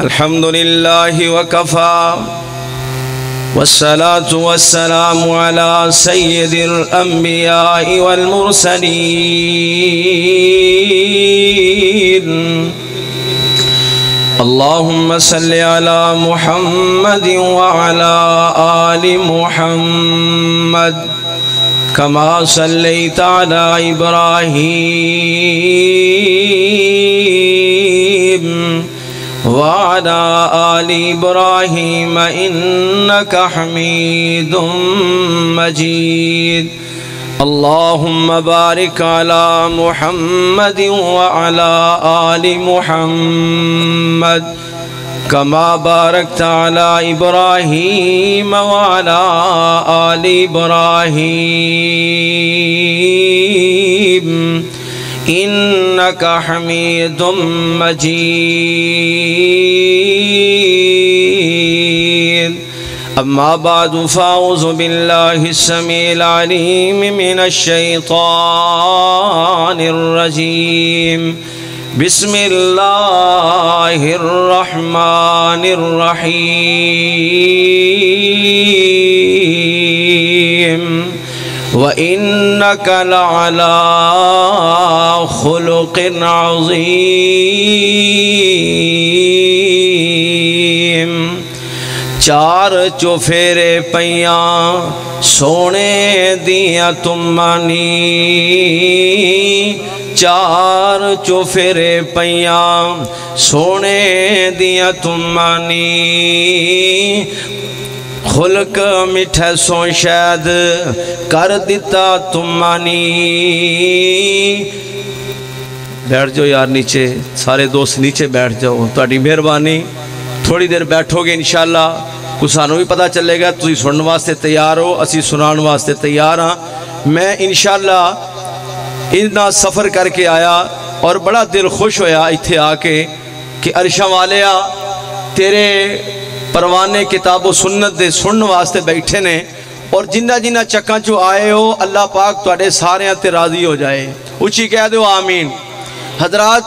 الحمد لله وكفى والصلاة والسلام على سيد الأنبياء والمرسلين. اللهم صل على محمد وعلى آل محمد كما صليت على إبراهيم. وعلى آل إبراهيم إنك حميد مجيد. اللهم بارك على محمد وعلى آل محمد. كما باركت على إبراهيم وعلى آل إبراهيم. إنك حميد مجيد. أما بعد، فأعوذ بالله السميع العليم من الشيطان الرجيم. بسم الله الرحمن الرحيم. وإنك لعلى خلق عظيم۔ چار چوفیرے پیاں سونے دیا تمانی۔ چار چوفیرے پیاں سونے دیا تمانی۔ خلق مٹھے سو شاید کر دیتا تمانی بیٹھ جاؤ یار نیچے، سارے دوست نیچے بیٹھ جاؤ تاری مہربانی۔ تھوڑی دیر بیٹھو گے انشاءاللہ، کچھ سانو بھی پتا چلے گا تھی سنن واسطے تیار ہو، اسی سنان واسطے تیار ہاں۔ میں انشاءاللہ اتنا سفر کر کے آیا اور بڑا دل خوش ہویا اتھے آ کے کہ عرشہ والیا، تیرے پروانے کتاب و سنت دے سنن واسطے بیٹھے نے اور جنہ جنہ چکاں چو آئے ہو، اللہ پاک تواڈے سارے تے راضی ہو جائے۔ اچھی کہہ دو آمین۔ حضرات،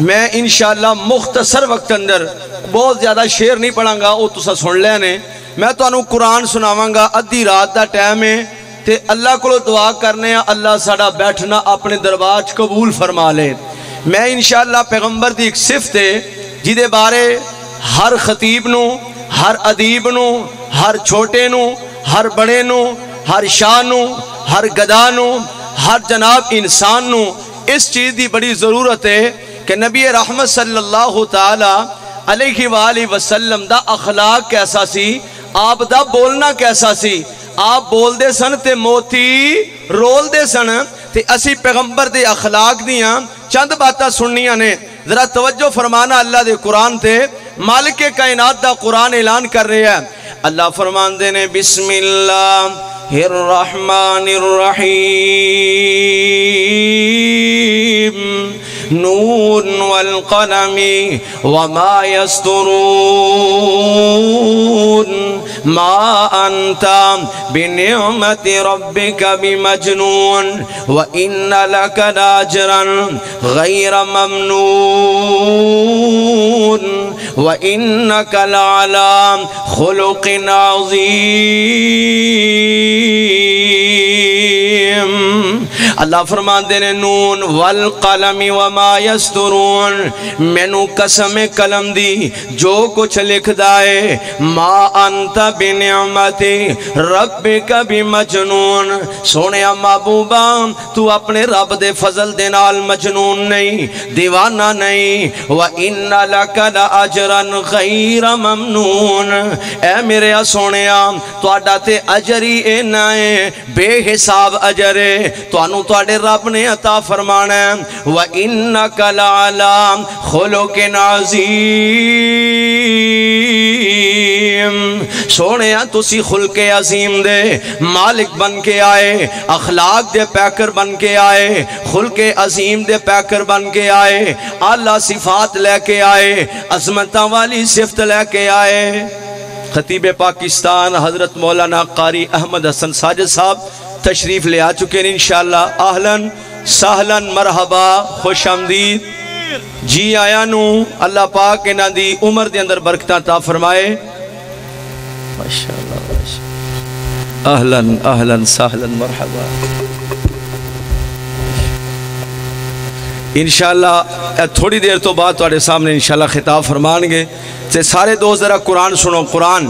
میں انشاءاللہ مختصر وقت اندر بہت زیادہ شیر نہیں پڑھاں گا وہ تسا سن لے نے۔ میں تو انہوں قرآن سناواں گا ادھی رات دا ٹائم ہے تے اللہ کو دعا کرنے ہیں اللہ ساڑا بیٹھنا اپنے دربار قبول فرما لے۔ میں انشاءاللہ پیغمبر دی ایک صفت ہے، جیدے بارے ہر خطیب نو ہر ادیب نو، ہر چھوٹے نو، ہر بڑے نو، ہر شاہ نو، ہر گدا نو، ہر جناب انسان نو۔ اس چیز دی بڑی ضرورت ہے کہ نبی رحمت صلی اللہ تعالی علیہ وآلہ وسلم دا اخلاق کیسا سی، آپ دا بولنا کیسا سی۔ آپ بول دے سن تے موتی رول دے سن تے اسی پیغمبر دے اخلاق دیاں چند باتاں سننیاں نے۔ ذرا توجہ فرمانا اللہ دے قرآن تے۔ مالک کائنات دا قرآن اعلان کر رہے ہیں۔ اللہ فرمان دے نے، بسم اللہ الرحمن الرحیم۔ نون والقلم وما يسترون ما أنت بنعمة ربك بمجنون۔ وإن لك لاجرا غير ممنون۔ وَإِنَّكَ لَعَلَى خُلُقٍ عَظِيمٍ اللہ فرمان دینے نون، والقلم وما یسترون مینو قسم قلم دی، جو کچھ لکھ دائے ما انت بنعمت، ربک بمجنون۔ سونے محبوبا تو اپنے رب دے فضل دے نال مجنون نہیں، دیوانہ نہیں۔ وَإِنَّ لَكَ لَأَجْرًا غَيْرَ مَمْنُون۔ اے میرے سونے تو اڈا تے اجری اے نائے بے حساب اجرے تو انو تو اڈے رب نے عطا فرمانا ہے۔ وَإِنَّكَ لَعَلَى خُلُقٍ عَظِيمٍ سونے تسی خلق عظیم دے مالک بن کے آئے، اخلاق دے پیکر بن کے آئے خلق عظیم دے پیکر بن کے آئے اللہ صفات لے کے آئے عظمتہ والی صفت لے کے آئے۔ خطیب پاکستان حضرت مولانا قاری احمد حسن ساجد صاحب تشریف لے آ چکے ہیں انشاءاللہ۔ اہلاً سہلاً مرحبا، خوش آمدید۔ جی آیا نو، اللہ پاک انہاں دی عمر دے اندر برکتاں تا فرمائے۔ ماشاءاللہ ماشاءاللہ۔ اہلا اہلا، سہلا مرحبا۔ انشاءاللہ تھوڑی دیر تو بعد تواڈے سامنے انشاءاللہ خطاب فرمان گے تے سارے دوست ذرا قرآن سنو، قرآن۔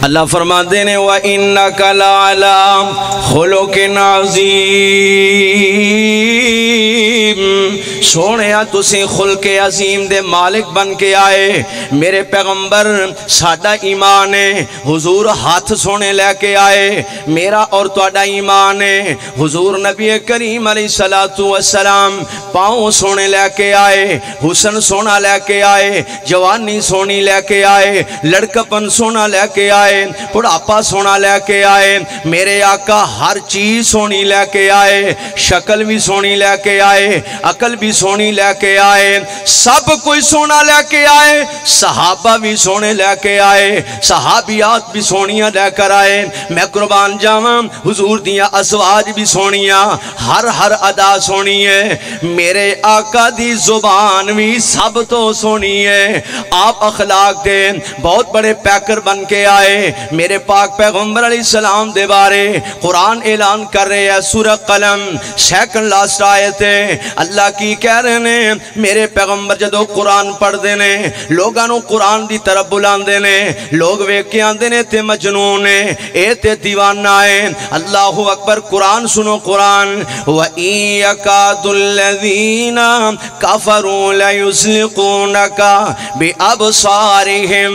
اللہ فرما دینے وَإِنَّكَ لَعَلَى خُلُقٍ عَظِيمٍ۔ سونیا تسی خلق عظیم دے مالک بن کے آئے۔ میرے پیغمبر، ساڈا ایمان ہے۔ حضور ہاتھ سونے لے کے آئے۔ میرا اور تواڈا ایمان ہے۔ حضور نبی کریم علیہ السلام پاؤں سونے لے کے آئے، حسن سونا لے کے آئے، جوانی سونی لے کے آئے، لڑکپن سونا لے کے آئے، بڑھاپا سونا لے کے آئے۔ میرے آقا ہر چیز سونی لے کے آئے، شکل بھی سونی لے کے آئے، عقل بھی بھی سونی لے کے آئے، سب کوئی سونا لے کے آئے، صحابہ بھی سونے لے کے آئے، صحابیات بھی سونیاں لے کر آئے۔ میں قربان جاواں، حضور دیا ازواج بھی سونیاں، ہر ہر ادا سونی ہے۔ میرے آقا دی زبان بھی سب تو سونی ہے۔ آپ اخلاق دے بہت بڑے پیکر بن کے آئے۔ میرے پاک پیغمبر علیہ السلام دے بارے قرآن اعلان کر رہے ہیں، سورہ قلم سیکنڈ لاسٹ آئے تھے اللہ کی کہہ رہے ہیں میرے پیغمبر جدو قرآن پڑھ دینے لوگانو قرآن دی طرف بلان دینے لوگ ویکیان دینے تے مجنون اے تے دیوانہ ہے، اللہ اکبر قرآن سنو قرآن وَإِن يَكَادُ الَّذِينَ كَفَرُوا لَيُزْلِقُونَكَ بِأَبْصَارِهِمْ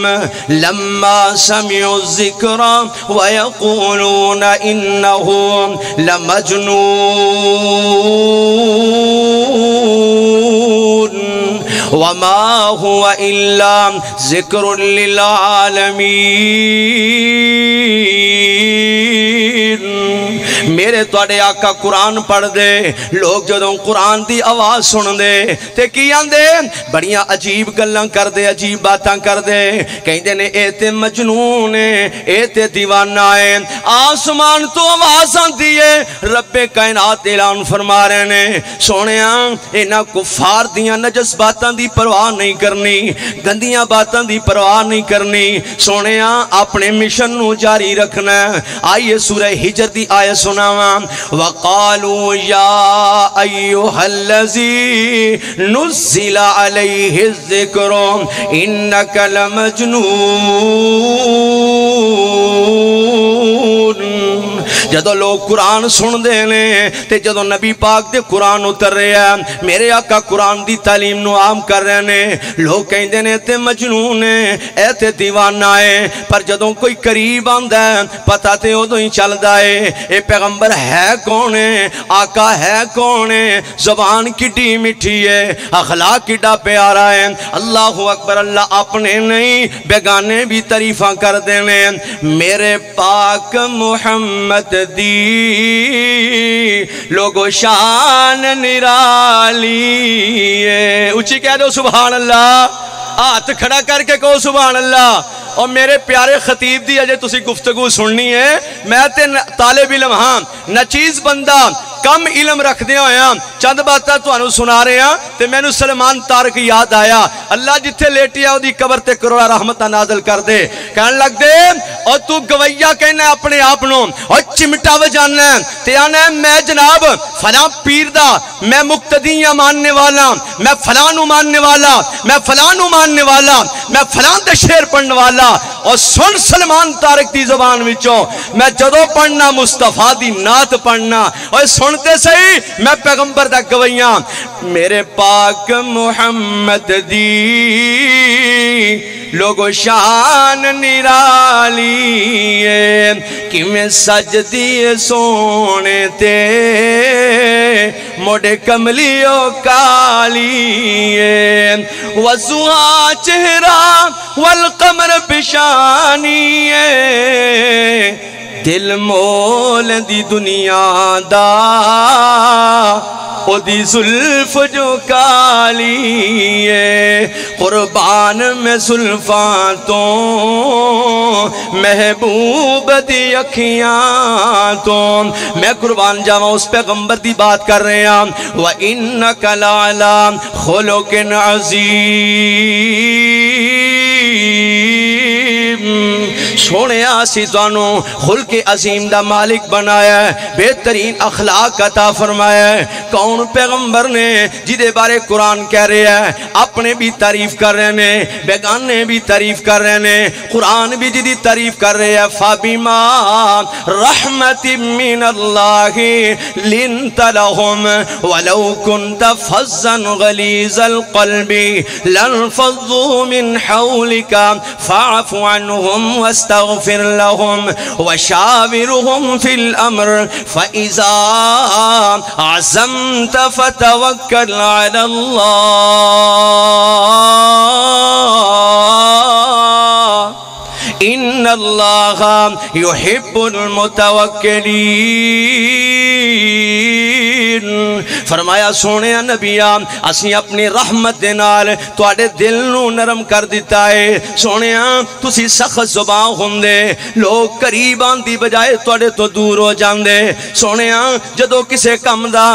لَمَّا سَمِعُوا الذِّكْرَ وَيَقُولُونَ إِنَّهُ لَمَجْنُونَ وما هو إلا ذكر للعالمين. میرے توڑے آقا قرآن پڑھ دے۔ لوگ جدوں قرآن دی آواز سن دے تے کی آندے؟ بڑیاں عجیب گلاں کر دے، عجیب باتاں کر دے۔ کہیں دے نے، اے تے مجنون ہے، اے تے دیوانہ ہے۔ آسمان تو آواز آندی ہے۔ رب کائنات اعلان فرما رہے نے۔ سونیاں اینا کفار دیاں نجس باتاں دی پرواہ نہیں کرنی، گندیاں باتاں دی پرواہ نہیں کرنی۔ سونیاں اپنے مشن نو جاری رکھنا آئیے سورہ ہجر دی آئے سنا۔ وسلم وقالوا يا أيها الذي نزل عليه الذكر إنك لمجنون. جدو لوگ قرآن سن دینے تے جدو نبی پاک دے قرآن اتر رہے ہیں، میرے آقا قرآن دی تعلیم نو عام کر رہے ہیں لوگ کہیں دینے تے مجنون ہیں، اے تے دیوانہ ہے پر جدو کوئی قریب آندہ ہے، پتہ تے ہو دو ہی چل دائے اے پیغمبر ہے کون ہے؟ آقا ہے کون ہے؟ زبان کٹی مٹھی ہے، اخلاق کٹا پیارا ہے۔ اللہ اکبر، اللہ اپنے نہیں، بیگانے بھی تعریفاں کر دینے میرے پاک محمد دی لوگو شان نرالی ہے۔ اچھی کہہ دو سبحان اللہ۔ ہاتھ کھڑا کر کے کہو سبحان اللہ۔ اور میرے پیارے خطیب دی، اجے تسی گفتگو سننی ہے۔ میں تے طالب علم ہاں۔ نچیز بندہ کم علم رکھ دیا ہویا ہاں۔ چند باتاں تو انہوں سنا رہے ہیں تے میں نے سلمان تارک یاد آیا۔ اللہ جتھے لیٹی آؤ دی قبر تے کروڑا رحمتہ نازل کر دے۔ کہنے لگ دے اور تو گویا کہنا اپنے آپنوں اور چمٹا وجانا ہے۔ تے آنا ہے، میں جناب فلاں پیر دا، میں مقتدیاں ماننے والا۔ میں فلاں نو ماننے والا۔ میں فلاں نو ماننے والا۔ میں فلاں دے شیر پڑھنے والا۔ اور سن سلمان تارک دی زبان وچوں۔ میں جدو پڑھنا، مصطفیٰ دی نات پڑھنا۔ اور سن سنتے سہی میں پیغمبر دا گویاں میرے پاک محمد دی۔ لوگو شان نرالی ہے۔ کہ میں سجدی سونے تے۔ موڑے کملیو کالی ہے۔ وزوہا چہرہ والقمر پشانی ہے۔ دل مول دی دنیا دا، او دی ظلف جو کالی ہے۔ قربان میں ظلف زلفاں تو محبوب دی اکھیاں تو میں قربان جاواں، اس پیغمبر دی بات کر رہے ہیں۔ وَإِنَّكَ لَعَلَى خُلُقٍ عَظِيمٍ۔ سونے آسی توانو خلق عظیم دا مالک بنایا ہے، بہترین اخلاق عطا فرمایا ہے۔ کون پیغمبر نے جدے بارے قرآن کہہ رہے ہیں، اپنے بھی تعریف کر رہے ہیں بیگانے بھی تعریف کر رہے ہیں قرآن بھی جدی تعریف کر رہے ہیں۔ فَبِمَا رَحْمَةٍ مِّنَ اللَّهِ لِنْتَ لَهُمْ وَلَوْ كُنْتَ فَزًّا غَلِيزَ الْقَلْبِ لَنْفَضُّوا مِنْ حَوْلِكَ فَعَفُ عَنْهُمْ وَاسْتَغْفِرْ واستغفر لهم وشاورهم في الأمر. فإذا عزمت فتوكل على الله. إن الله يحب المتوكلين. فرمایا، سونے نبیا اسی اپنی رحمت دے نال تواڈے دل نو نرم کر دیتا ہے۔ سونے، تسی سخت زبان ہوندے، لوگ قریب آن دی بجائے تواڈے تو دور ہو جاندے۔ سونے، جدو کسے کم دا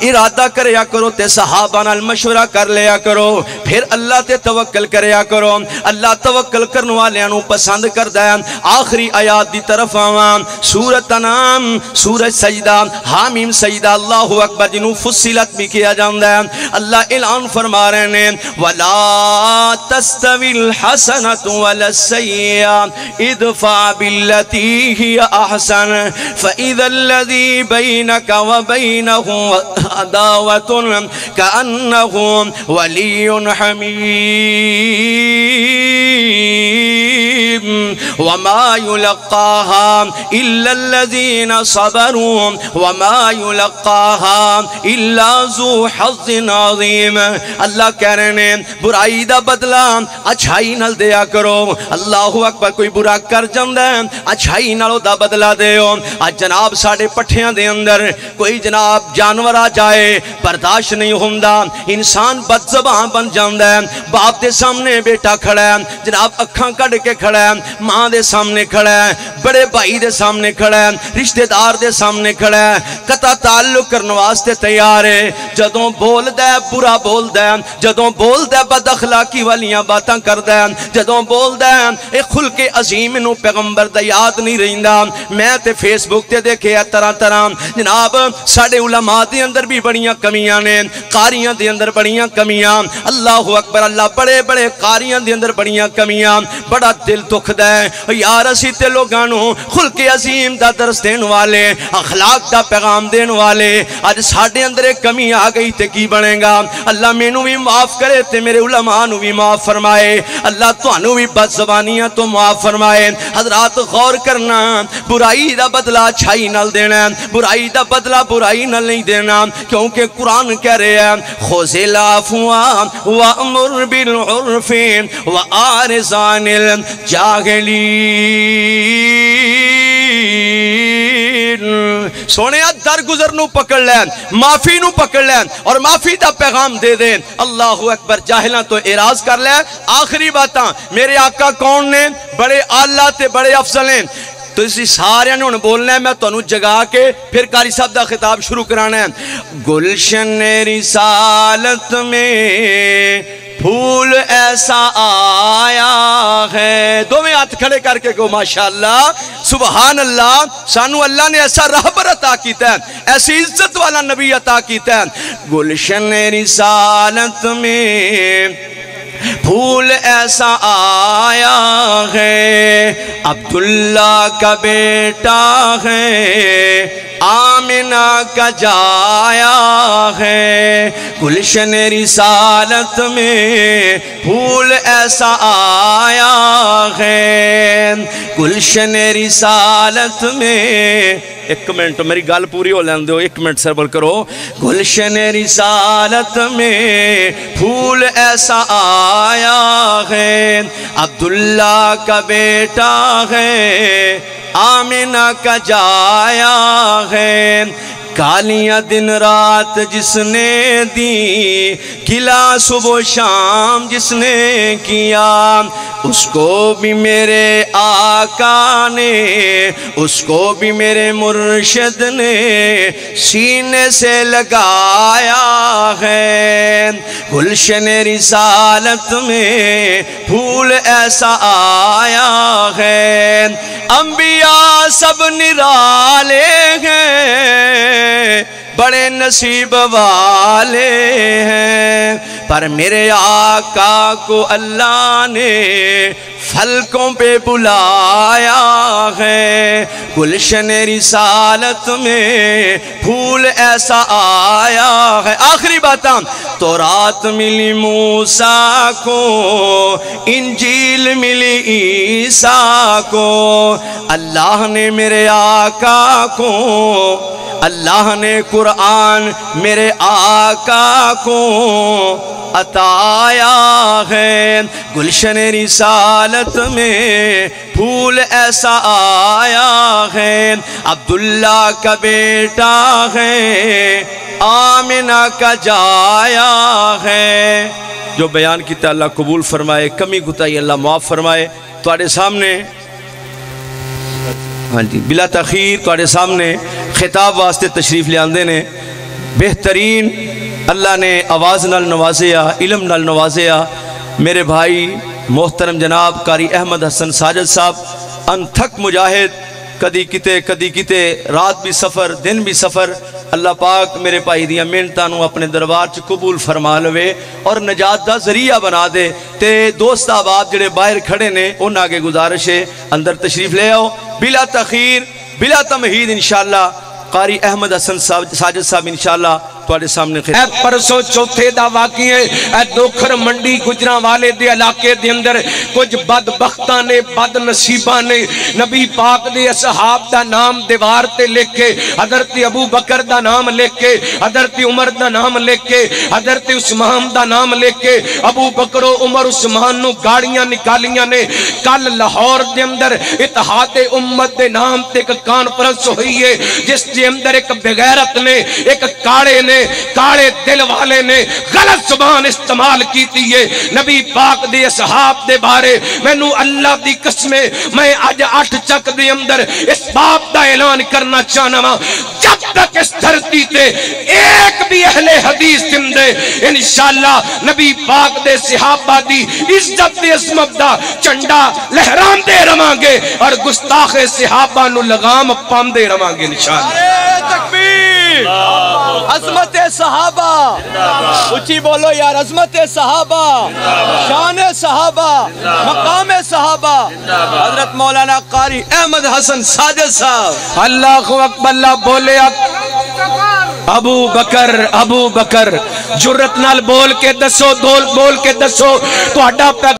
ارادہ کریا کرو تے صحابہ نال مشورہ کر لیا کرو، پھر اللہ تے توکل کریا کرو۔ اللہ توکل کرن والےاں نو پسند کردا ہے۔ آخری آیات دی طرف آواں سورۃ انام سورۃ سجدہ، حامیم سجدہ، اللہ اکبر جی جنوں فصلت بھی کیا جاندہ ہے۔ اللہ اعلان فرما رہے ہیں، وَلَا تَسْتَوِ الْحَسَنَةُ وَلَا السَّيِّئَةُ، اِدْفَعْ بِالَّتِي هِيَ أَحْسَنُ۔ فَإِذَا الَّذِي بَيْنَكَ وَبَيْنَهُ عَدَاوَةٌ كَأَنَّهُ وَلِيٌّ حَمِيمٌ وَمَا يُلَقَّاهَا إِلَّا الَّذِينَ صَبَرُوا وَمَا يُلَقَّاهَا اللہ زو حظ عظیم اللہ کہہ رہے ہیں، برائی دا بدلہ اچھائی نل دیا کرو۔ اللہ اکبر، کوئی برا کر جاندہ ہے، اچھائی نلو دا بدلہ دیو۔ آج جناب ساڑے پٹھیاں دے اندر کوئی جناب جانور آ جائے، برداشت نہیں ہوندہ انسان بد زبان بن جاندہ ہے۔ باپ دے سامنے بیٹا کھڑا ہے۔ جناب اکھاں کڑ کے کھڑا ہے۔ ہے، ماں دے سامنے کھڑا ہے، بڑے بھائی دے سامنے کھڑا ہے، رشتہ دار دے سامنے کھڑا ہے۔ قطع تعلق کرنواستے تیار ہے۔ جدوں بول دے برا بول دے جدوں بول دے بد اخلاقی والیاں باتاں کر دے جدوں بول دے اے خلق عظیم نو پیغمبر دا یاد نہیں رہندا میں تے فیس بک تے دیکھے طرح طرح۔ جناب ساڑے علماء دے اندر بھی بڑیاں کمیاں نے۔ قاریاں دے اندر بڑیاں کمیاں۔ اللہ اکبر، اللہ بڑے بڑے قاریاں دے اندر بڑیاں کمیاں۔ بڑا دل تو دکھ دے یار، اسی تے لوگانو خلق عظیم دا درس دین والے، اخلاق دا پیغام دین والے۔ آج ساڑے اندر ایک کمی آ گئی تے کی بنے گا؟ اللہ میں نو بھی معاف کرے تے میرے علماء نو بھی معاف فرمائے۔ اللہ تو انو بھی بد زبانیاں تو معاف فرمائے۔ حضرات غور کرنا، برائی دا بدلہ چھائی نل دینا۔ برائی دا بدلہ برائی نل نہیں دینا۔ کیونکہ قرآن کہہ رہے ہیں خوزل آفوا وَأْمُرْ بِالْعُرْفِ وَآرِزَانِ الْجَاغِلِينَ سونے در گزر نو پکڑ لین معافی نو پکڑ لین اور معافی دا پیغام دے دیں اللہ اکبر جاہلہ تو اعراض کر لیں آخری باتاں، میرے آقا کون نے؟ بڑے آلہ تے بڑے افضل ہیں. تو اسی سارے انہوں بولنا ہے، میں تو انہوں جگا کے پھر کاری صاحب دا خطاب شروع کرانا ہے. گلشن رسالت میں پھول ایسا آیا ہے۔ دو میں ہاتھ کھڑے کر کے گو ماشاءاللہ، سبحان اللہ، سانو اللہ نے ایسا رہبر عطا کیتا ہے، ایسی عزت والا نبی عطا کیتا ہے۔ گلشن رسالت میں پھول ایسا آیا ہے، عبداللہ کا بیٹا ہے۔ آمنہ کا جایا ہے۔ گلشن رسالت میں پھول ایسا آیا ہے۔ گلشن رسالت میں ایک منٹ میری گال پوری ہو لین دو ایک منٹ سربل کرو۔ گلشن رسالت میں پھول ایسا آیا ہے۔ عبداللہ کا بیٹا ہے۔ آمنہ کا جایا ہے۔ کالیاں دن رات جس نے دی کلا صبح و شام جس نے کیا اس کو بھی میرے آقا نے اس کو بھی میرے مرشد نے سینے سے لگایا ہے گلشن رسالت میں پھول ایسا آیا ہے انبیاء سب نرالے ہیں بڑے نصیب والے ہیں۔ پر میرے آقا کو اللہ نے فلکوں پہ بلایا ہے۔ گلشن رسالت میں پھول ایسا آیا ہے۔ آخری بات تو رات ملی موسیٰ کو، انجیل ملی عیسیٰ کو۔ اللہ نے میرے آقا کو، اللہ نے قرآن میرے آقا کو عطایا ہے۔ گلشن رسالت میں پھول ایسا آیا ہے، عبداللہ کا بیٹا ہے آمنہ کا جایا ہے۔ جو بیان کیتا اللہ قبول فرمائے، کمی گتائی اللہ معاف فرمائے۔ تو سامنے ہاں جی بلا تخیر تو سامنے خطاب واسطے تشریف لے آندے نے۔ بہترین، اللہ نے آواز نال نوازیا علم نال نوازیا میرے بھائی محترم جناب کاری احمد حسن ساجد صاحب، انتھک مجاہد، کدی کتے کدی کتے، رات بھی سفر، دن بھی سفر، اللہ پاک میرے پائی دیا منٹانوں اپنے دربار چ قبول فرما لوے اور نجات دا ذریعہ بنا دے۔ تے دوست آباد جڑے باہر کھڑے نے ان آگے گزارش ہے، اندر تشریف لے آؤ۔ بلا تخیر، بلا تمہید انشاءاللہ، قاری احمد حسن ساجد صاحب انشاءاللہ توڑے سامنے خیر اے پرسو چوتھے دا واقعی ہے اے دوکھر منڈی گجران والے دے علاقے دے اندر کچھ بدبختان نے بد نصیبان نے نبی پاک دے اصحاب دا نام دیوار تے لکھ کے، حضرت ابو بکر دا نام لکھ کے، حضرت عمر دا نام لکھ کے، حضرت عثمان دا نام لکھ کے، ابو بکر و عمر عثمان نو گاڑیاں نکالیاں نے۔ کل لاہور دے اندر اتحاد امت دے نام تے ایک کانفرنس ہوئی ہے، جس دے اندر ایک بغیرت نے، ایک کاڑے نے کاڑے دل والے نے غلط زبان استعمال کی تیئے نبی پاک دے صحاب دے بارے میں نو اللہ دی قسمے میں آج آٹھ چک دے اندر اس باپ دا اعلان کرنا چاہنا ماں جب تک اس دھرتی تے ایک بھی اہل حدیث دے انشاءاللہ نبی پاک دے صحابہ دی عزت دے اسمت دا چنڈا لہران دے رمانگے اور گستاخ صحابہ نو لغام پاندے رمانگے انشاءاللہ۔ تکبیر! عظمت صحابہ۔ اچھی بولو یار، عظمت صحابہ۔ شان صحابہ، مقام صحابہ۔ حضرت مولانا قاری احمد حسن ساجد صاحب۔ اللہ اکبر، اللہ بولے ابو بکر ابو بکر جرت نال بول کے دسو، دول بول کے دسو۔ تو اڈا